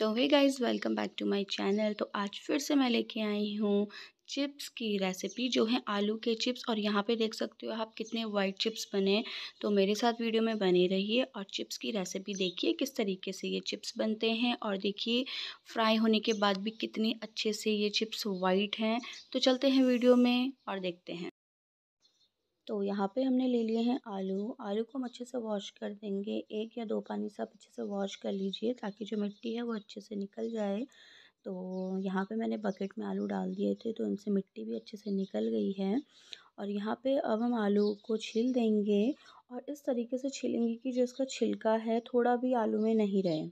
तो hey guys welcome back to my channel तो आज फिर से मैं लेके आई हूँ चिप्स की रेसिपी जो है आलू के चिप्स और यहाँ पे देख सकते हो आप कितने वाइट चिप्स बने तो मेरे साथ वीडियो में बने रहिए और चिप्स की रेसिपी देखिए, किस तरीके से ये चिप्स बनते हैं। और देखिए फ्राई होने के बाद भी कितनी अच्छे से ये चिप्स वाइट हैं। तो चलते हैं वीडियो में और देखते हैं। तो यहाँ पे हमने ले लिए हैं आलू। आलू को हम अच्छे से वॉश कर देंगे। एक या दो पानी से आप अच्छे से वॉश कर लीजिए ताकि जो मिट्टी है वो अच्छे से निकल जाए। तो यहाँ पे मैंने बकेट में आलू डाल दिए थे तो इनसे मिट्टी भी अच्छे से निकल गई है। और यहाँ पे अब हम आलू को छील देंगे और इस तरीके से छीलेंगे कि जो इसका छिलका है थोड़ा भी आलू में नहीं रहे।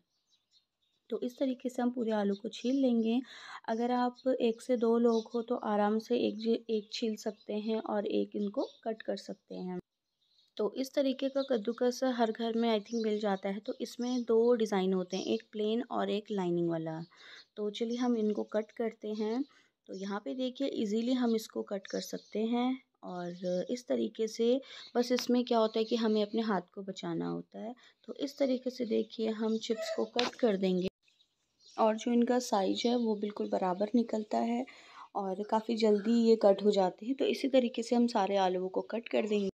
तो इस तरीके से हम पूरे आलू को छील लेंगे। अगर आप एक से दो लोग हो तो आराम से एक एक छील सकते हैं और एक इनको कट कर सकते हैं। तो इस तरीके का कद्दूकस हर घर में आई थिंक मिल जाता है। तो इसमें दो डिज़ाइन होते हैं, एक प्लेन और एक लाइनिंग वाला। तो चलिए हम इनको कट करते हैं। तो यहाँ पे देखिए इजीली हम इसको कट कर सकते हैं और इस तरीके से बस इसमें क्या होता है कि हमें अपने हाथ को बचाना होता है। तो इस तरीके से देखिए हम चिप्स को कट कर देंगे। और जो इनका साइज़ है, वो बिल्कुल बराबर निकलता है और काफ़ी जल्दी ये कट हो जाते हैं। तो इसी तरीके से हम सारे आलूओं को कट कर देंगे।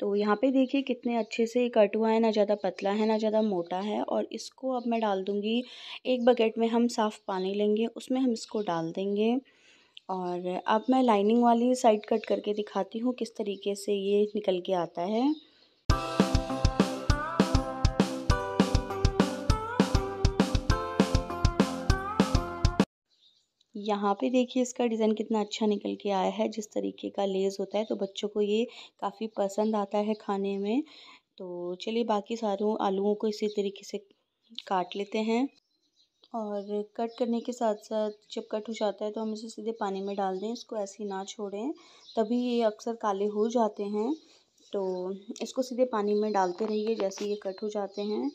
तो यहाँ पे देखिए कितने अच्छे से कट हुआ है, ना ज़्यादा पतला है, ना ज़्यादा मोटा है और इसको अब मैं डाल दूँगी। एक बकेट में हम साफ़ पानी लेंगे, उसमें हम इसको डाल देंगे। और अब मैं लाइनिंग वाली साइड कट करके दिखाती हूँ किस तरीके से ये निकल के आता है। यहाँ पे देखिए इसका डिज़ाइन कितना अच्छा निकल के आया है। जिस तरीके का लेस होता है तो बच्चों को ये काफ़ी पसंद आता है खाने में। तो चलिए बाकी सारों आलूओं को इसी तरीके से काट लेते हैं। और कट करने के साथ साथ जब कट हो जाता है तो हम इसे सीधे पानी में डाल दें, इसको ऐसे ही ना छोड़ें। तभी ये अक्सर काले हो जाते हैं। तो इसको सीधे पानी में डालते रहिए जैसे ये कट हो जाते हैं।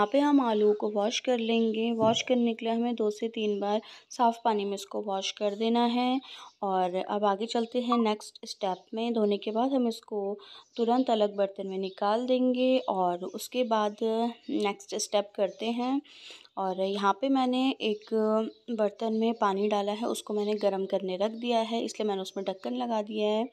यहाँ पे हम आलू को वॉश कर लेंगे। वॉश करने के लिए हमें दो से तीन बार साफ़ पानी में इसको वॉश कर देना है। और अब आगे चलते हैं नेक्स्ट स्टेप में। धोने के बाद हम इसको तुरंत अलग बर्तन में निकाल देंगे और उसके बाद नेक्स्ट स्टेप करते हैं। और यहाँ पे मैंने एक बर्तन में पानी डाला है, उसको मैंने गर्म करने रख दिया है, इसलिए मैंने उसमें ढक्कन लगा दिया है।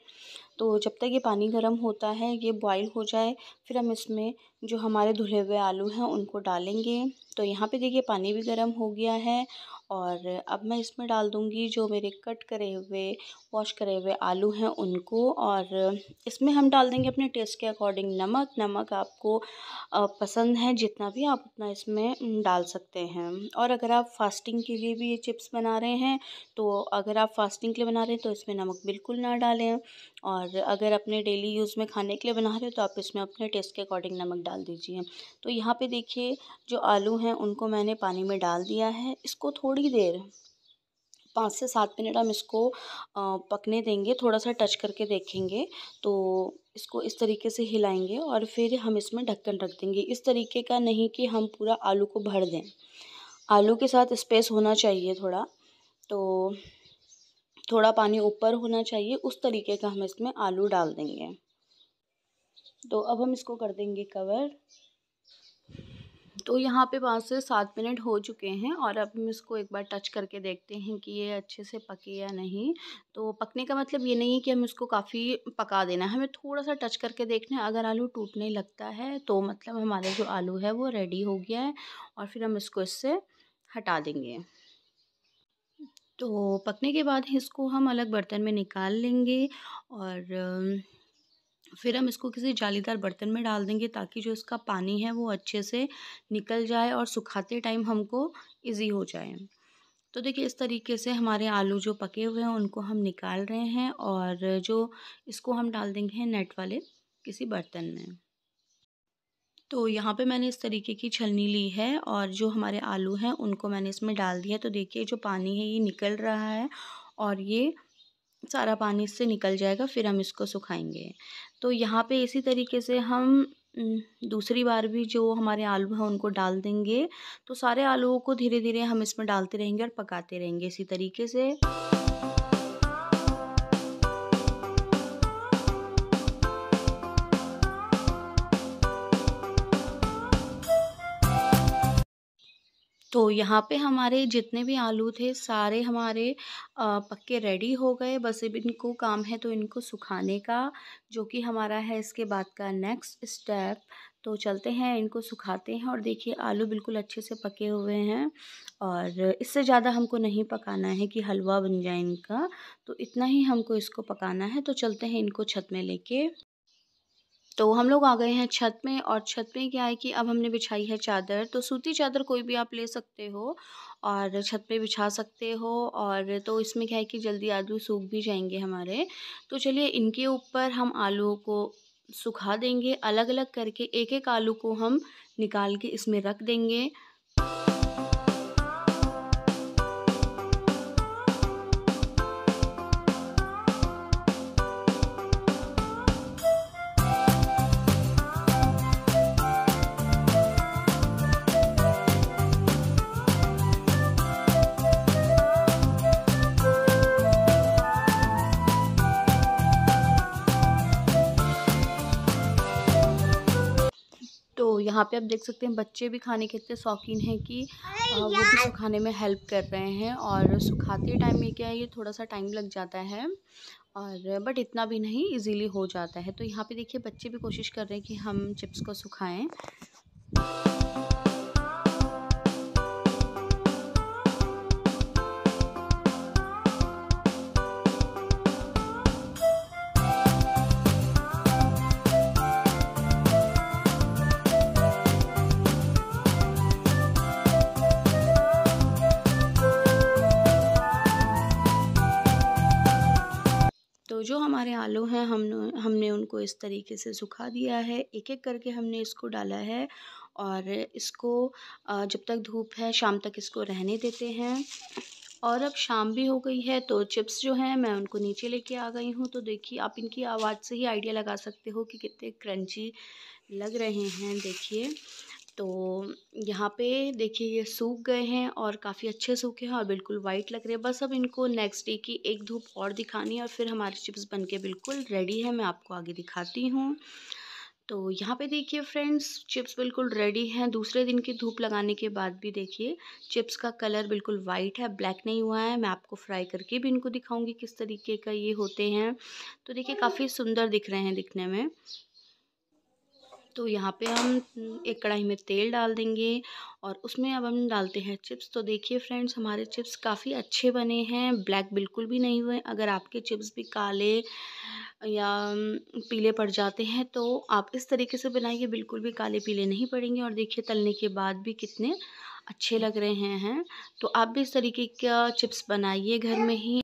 तो जब तक ये पानी गर्म होता है, ये बॉईल हो जाए, फिर हम इसमें जो हमारे धुले हुए आलू हैं उनको डालेंगे। तो यहाँ पे देखिए पानी भी गर्म हो गया है और अब मैं इसमें डाल दूँगी जो मेरे कट करे हुए, वॉश करे हुए आलू हैं उनको और इसमें हम डाल देंगे अपने टेस्ट के अकॉर्डिंग नमक। नमक आपको पसंद है जितना भी आप उतना इसमें डाल सकते हैं। और अगर आप फास्टिंग के लिए भी ये चिप्स बना रहे हैं तो अगर आप फास्टिंग के लिए बना रहे हैं तो इसमें नमक बिल्कुल ना डालें। और अगर अपने डेली यूज़ में खाने के लिए बना रहे हो तो आप इसमें अपने टेस्ट के अकॉर्डिंग नमक डाल दीजिए। तो यहाँ पे देखिए, जो आलू हैं, उनको मैंने पानी में डाल दिया है। इसको थोड़ी देर, पाँच से सात मिनट हम इसको पकने देंगे थोड़ा सा टच करके देखेंगे तो इसको इस तरीके से हिलाएँगे और फिर हम इसमें ढक्कन रख देंगे। इस तरीके का नहीं कि हम पूरा आलू को भर दें। आलू के साथ स्पेस होना चाहिए थोड़ा तो थोड़ा पानी ऊपर होना चाहिए, उस तरीके का हम इसमें आलू डाल देंगे। तो अब हम इसको कर देंगे कवर तो यहाँ पे पाँच से सात मिनट हो चुके हैं और अब हम इसको एक बार टच करके देखते हैं कि ये अच्छे से पके या नहीं। तो पकने का मतलब ये नहीं है कि हम इसको काफ़ी पका देना है, हमें थोड़ा सा टच करके देखना है। अगर आलू टूटने लगता है तो मतलब हमारा जो आलू है वो रेडी हो गया है और फिर हम इसको इससे हटा देंगे। तो पकने के बाद इसको हम अलग बर्तन में निकाल लेंगे और फिर हम इसको किसी जालीदार बर्तन में डाल देंगे ताकि जो इसका पानी है वो अच्छे से निकल जाए और सुखाते टाइम हमको इजी हो जाए। तो देखिए इस तरीके से हमारे आलू जो पके हुए हैं उनको हम निकाल रहे हैं और जो इसको हम डाल देंगे नेट वाले किसी बर्तन में। तो यहाँ पे मैंने इस तरीके की छलनी ली है और जो हमारे आलू हैं उनको मैंने इसमें डाल दिया तो देखिए जो पानी है ये निकल रहा है और ये सारा पानी इससे निकल जाएगा, फिर हम इसको सुखाएँगे। तो यहाँ पे इसी तरीके से हम दूसरी बार भी जो हमारे आलू हैं उनको डाल देंगे। तो सारे आलूओं को धीरे धीरे हम इसमें डालते रहेंगे और पकाते रहेंगे इसी तरीके से। तो यहाँ पे हमारे जितने भी आलू थे, सारे हमारे पक्के रेडी हो गए। बस अब इनको काम है तो इनको सुखाने का, जो कि हमारा है इसके बाद का नेक्स्ट स्टेप तो चलते हैं, इनको सुखाते हैं और देखिए आलू बिल्कुल अच्छे से पके हुए हैं और इससे ज़्यादा हमको नहीं पकाना है कि हलवा बन जाए इनका। तो इतना ही हमको इसको पकाना है तो चलते हैं इनको छत में लेके। तो हम लोग आ गए हैं छत में और छत में क्या है कि अब हमने बिछाई है चादर। तो सूती चादर कोई भी आप ले सकते हो और छत पे बिछा सकते हो और तो इसमें क्या है कि जल्दी आलू सूख भी जाएँगे हमारे। तो चलिए इनके ऊपर हम आलूओं को सुखा देंगे अलग अलग करके एक एक आलू को हम निकाल के इसमें रख देंगे। तो यहाँ पे आप देख सकते हैं बच्चे भी खाने के इतने शौकीन हैं कि वो भी सुखाने में हेल्प कर रहे हैं और सुखाते टाइम में क्या है ये थोड़ा सा टाइम लग जाता है और बट इतना भी नहीं इजीली हो जाता है। तो यहाँ पे देखिए बच्चे भी कोशिश कर रहे हैं कि हम चिप्स को सुखाएँ। आलू हैं हम हमने उनको इस तरीके से सुखा दिया है। एक एक करके हमने इसको डाला है और इसको जब तक धूप है, शाम तक इसको रहने देते हैं। और अब शाम भी हो गई है तो चिप्स जो हैं, मैं उनको नीचे लेके आ गई हूँ। तो देखिए, आप इनकी आवाज़ से ही आइडिया लगा सकते हो कि कितने क्रंची लग रहे हैं, देखिए। तो यहाँ पे देखिए ये सूख गए हैं और काफ़ी अच्छे सूखे हैं और बिल्कुल वाइट लग रहे हैं। बस अब इनको नेक्स्ट डे की एक धूप और दिखानी है और फिर हमारे चिप्स बन के बिल्कुल रेडी है। मैं आपको आगे दिखाती हूँ। तो यहाँ पे देखिए फ्रेंड्स चिप्स बिल्कुल रेडी हैं। दूसरे दिन की धूप लगाने के बाद भी देखिए चिप्स का कलर बिल्कुल वाइट है ब्लैक नहीं हुआ है। मैं आपको फ्राई करके भी इनको दिखाऊँगी किस तरीके का ये होते हैं। तो देखिए काफ़ी सुंदर दिख रहे हैं दिखने में। तो यहाँ पे हम एक कढ़ाई में तेल डाल देंगे और उसमें अब हम डालते हैं चिप्स। तो देखिए फ्रेंड्स, हमारे चिप्स काफ़ी अच्छे बने हैं, ब्लैक बिल्कुल भी नहीं हुए। अगर आपके चिप्स भी काले या पीले पड़ जाते हैं तो आप इस तरीके से बनाइए, बिल्कुल भी काले पीले नहीं पड़ेंगे। और देखिए तलने के बाद भी कितने अच्छे लग रहे हैं। तो आप भी इस तरीके का चिप्स बनाइए घर में ही।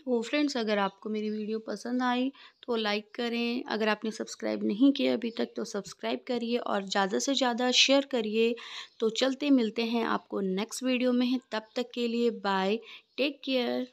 तो फ्रेंड्स, अगर आपको मेरी वीडियो पसंद आई तो लाइक करें। अगर आपने सब्सक्राइब नहीं किया अभी तक तो सब्सक्राइब करिए और ज़्यादा से ज़्यादा शेयर करिए। तो चलते मिलते हैं आपको नेक्स्ट वीडियो में। तब तक के लिए बाय, टेक केयर।